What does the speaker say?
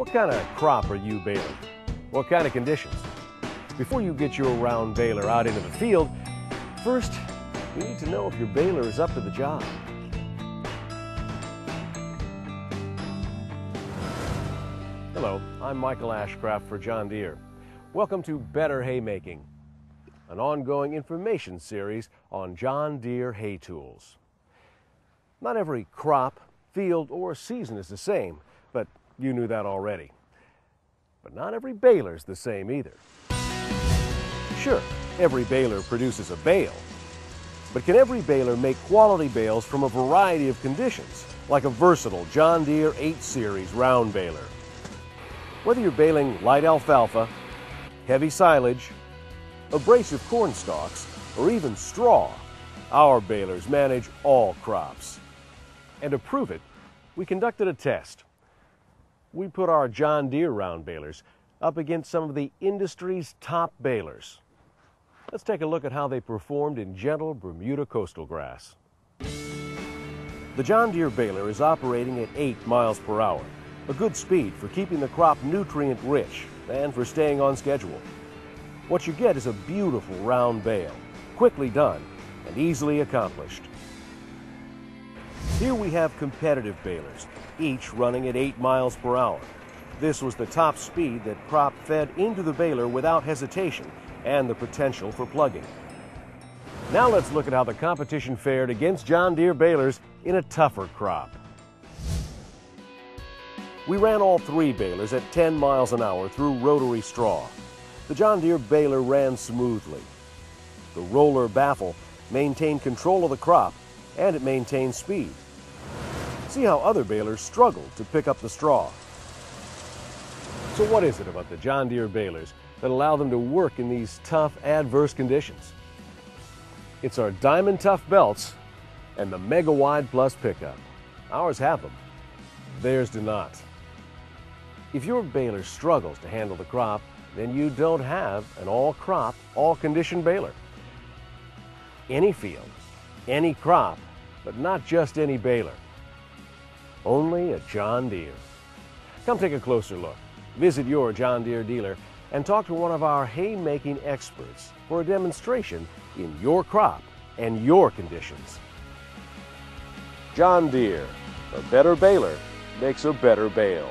What kind of crop are you baling? What kind of conditions? Before you get your round baler out into the field, first you need to know if your baler is up to the job. Hello, I'm Michael Ashcraft for John Deere. Welcome to Better Haymaking, an ongoing information series on John Deere hay tools. Not every crop, field, or season is the same, but you knew that already. But not every baler is the same either. Sure, every baler produces a bale, but can every baler make quality bales from a variety of conditions, like a versatile John Deere 8 Series round baler? Whether you're baling light alfalfa, heavy silage, abrasive corn stalks, or even straw, our balers manage all crops. And to prove it, we conducted a test. We put our John Deere round balers up against some of the industry's top balers. Let's take a look at how they performed in gentle Bermuda coastal grass. The John Deere baler is operating at 8 miles per hour, a good speed for keeping the crop nutrient rich and for staying on schedule. What you get is a beautiful round bale, quickly done and easily accomplished. Here we have competitive balers, each running at 8 miles per hour. This was the top speed that crop fed into the baler without hesitation and the potential for plugging. Now let's look at how the competition fared against John Deere balers in a tougher crop. We ran all three balers at 10 miles an hour through rotary straw. The John Deere baler ran smoothly. The roller baffle maintained control of the crop and it maintained speed. See how other balers struggle to pick up the straw. So what is it about the John Deere balers that allow them to work in these tough, adverse conditions? It's our Diamond Tough belts and the Mega Wide Plus pickup. Ours have them. Theirs do not. If your baler struggles to handle the crop, then you don't have an all-crop, all-condition baler. Any field, any crop, but not just any baler. Only a John Deere. Come take a closer look. Visit your John Deere dealer and talk to one of our haymaking experts for a demonstration in your crop and your conditions. John Deere, a better baler makes a better bale.